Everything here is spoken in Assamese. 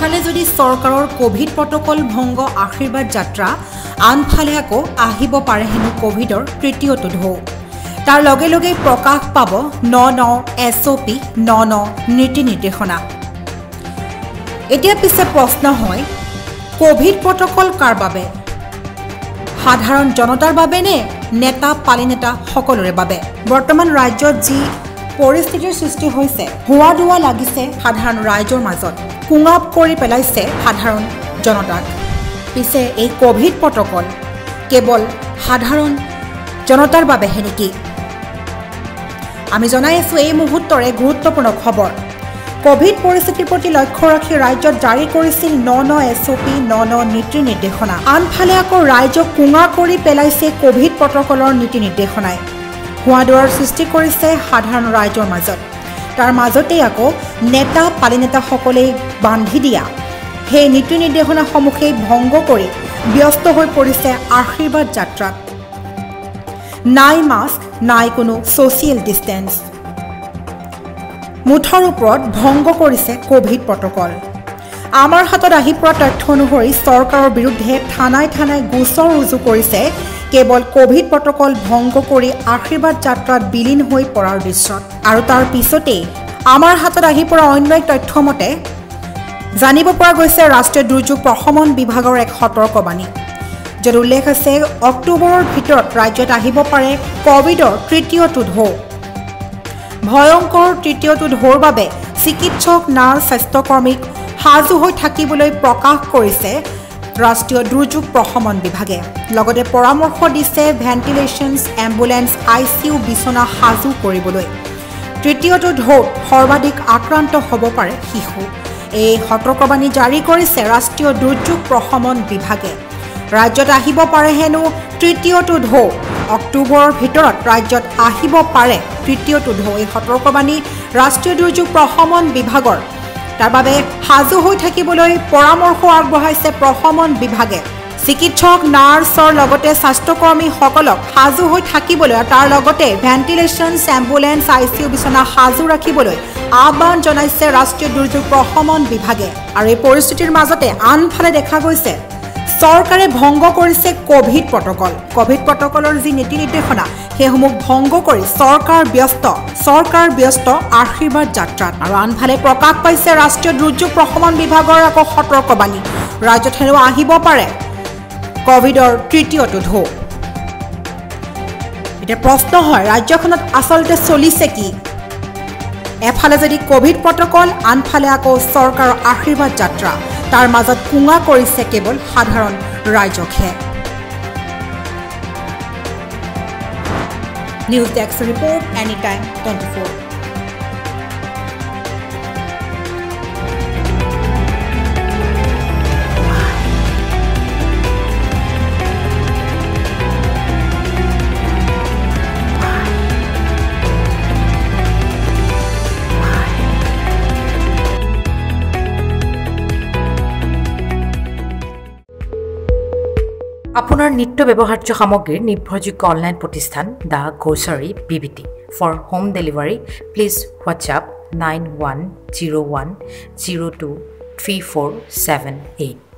এফালে যদি চৰকাৰৰ কভিড প্ৰটকল ভংগ আশীৰ্বাদ যাত্ৰা আনফালে আকৌ আহিব পাৰে হেনো কভিডৰ তৃতীয়টো ঢৌ। তাৰ লগে লগে প্ৰকাশ পাব ন ন এছ অ' পি ন ন নীতি নিৰ্দেশনা। এতিয়া পিছে প্ৰশ্ন হয় কভিড প্ৰটকল কাৰ বাবে? সাধাৰণ জনতাৰ বাবে নে নেতা পালি নেতা সকলোৰে বাবে? বৰ্তমান ৰাজ্যত যি পৰিস্থিতিৰ সৃষ্টি হৈছে। হোৱা দোৱা লাগিছে সাধাৰণ ৰাইজৰ মাজত। কুঙাপ কৰি পেলাইছে সাধাৰণ জনতাক। পিছে এই কভিড প্ৰটকল কেৱল সাধাৰণ জনতাৰ বাবেহে নেকি? আমি জনাই আছোঁ এই মুহূৰ্তৰে গুৰুত্বপূৰ্ণ খবৰ। কভিড পৰিস্থিতিৰ প্ৰতি লক্ষ্য ৰাখি ৰাজ্যত জাৰি কৰিছিল ন ন এছ অ' পি ন ন নীতি নিৰ্দেশনা। আনফালে আকৌ ৰাইজক কুঙা কৰি পেলাইছে কভিড প্ৰটকলৰ নীতি নিৰ্দেশনাই। হোৱা দোৱাৰ সৃষ্টি কৰিছে সাধাৰণ ৰাইজৰ মাজত। তাৰ মাজতেই আকৌ নেতা পালি নেতাসকলেই বান্ধি দিয়া। সেই নীতি নিৰ্দেশনাসমূহেই ভংগ কৰি ব্যস্ত হৈ পৰিছে আশীৰ্বাদ যাত্ৰাত নাই মাস্ক নাই কোনো ছ'চিয়েল ডিষ্টেঞ্চ মুঠৰ ওপৰত ভংগ কৰিছে কভিড প্ৰটকল। আমাৰ হাতত আহি পৰা তথ্য অনুসৰি চৰকাৰৰ বিৰুদ্ধে থানাই থানাই গোচৰ ৰুজু কৰিছে কেৱল কভিড প্ৰটকল ভংগ কৰি আশীৰ্বাদ যাত্ৰাত বিলীন হৈ পৰাৰ দৃশ্যত। আৰু তাৰ পিছতেই আমাৰ হাতত আহি পৰা অন্য এক তথ্য মতে জানিব পৰা গৈছে ৰাষ্ট্ৰীয় দুৰ্যোগ প্ৰশমন বিভাগৰ এক সতৰ্কবাণী। য'ত উল্লেখ আছে অক্টোবৰৰ ভিতৰত ৰাজ্যত আহিব পাৰে কভিডৰ তৃতীয়টো ঢৌ। ভয়ংকৰ তৃতীয়টো ঢৌৰ বাবে চিকিৎসক নাৰ্ছ স্বাস্থ্যকৰ্মীক সাজু হৈ থাকিবলৈ প্ৰকাশ কৰিছে ৰাষ্ট্ৰীয় দুৰ্যোগ প্ৰশমন বিভাগে। লগতে পৰামৰ্শ দিছে ventilations ambulance I C U বিচনা সাজু কৰিবলৈ। তৃতীয়টো ঢৌত সৰ্বাধিক আক্ৰান্ত হ'ব পাৰে শিশু। এই সতৰ্কবাণী জাৰি কৰিছে ৰাষ্ট্ৰীয় দুৰ্যোগ প্ৰশমন বিভাগে। ৰাজ্যত আহিব পাৰে হেনো তৃতীয়টো ঢৌ। অক্টোবৰৰ ভিতৰত ৰাজ্যত আহিব পাৰে তৃতীয়টো ঢৌ। এই সতৰ্কবাণী ৰাষ্ট্ৰীয় দুৰ্যোগ প্ৰশমন বিভাগৰ তাৰ বাবে সাজু হৈ থাকিবলৈ পৰামৰ্শ আগবঢ়াইছে প্ৰশমন বিভাগে। চিকিৎসক নাৰ্ছৰ লগতে স্বাস্থ্যকৰ্মীসকলক সাজু হৈ থাকিবলৈ আৰু তাৰ লগতে ventilations ambulance I C U বিচনা সাজু ৰাখিবলৈ আহ্বান জনাইছে ৰাষ্ট্ৰীয় দুৰ্যোগ প্ৰশমন বিভাগে। আৰু এই পৰিস্থিতিৰ মাজতে আনফালে দেখা গৈছে চৰকাৰে ভংগ কৰিছে কভিড প্ৰটকল। কভিড প্ৰটকলৰ যি নীতি নিৰ্দেশনা সেইসমূহ ভংগ কৰি চৰকাৰ ব্যস্ত চৰকাৰ ব্যস্ত আশীৰ্বাদ যাত্ৰাত। আৰু আনফালে প্ৰকাশ পাইছে ৰাষ্ট্ৰীয় দুৰ্যোগ প্ৰশমন বিভাগৰ আকৌ সতৰ্কবাণী। ৰাজ্যত হেনো আহিব পাৰে কভিডৰ তৃতীয়টো ঢৌ। এতিয়া প্ৰশ্ন হয় ৰাজ্যখনত আচলতে চলিছে কি? এফালে যদি কভিড প্ৰটকল আনফালে আকৌ চৰকাৰৰ আশীৰ্বাদ যাত্ৰা। তাৰ মাজত কুঙা কৰিছে কেৱল সাধাৰণ ৰাইজকহে News Dex report anytime 24. আপোনাৰ নিত্য ব্যৱহাৰ্য সামগ্ৰীৰ নিৰ্ভৰযোগ্য অনলাইন প্ৰতিষ্ঠান the grocery T for home delivery please WhatsApp nine one zero' one zero' two three four seven eight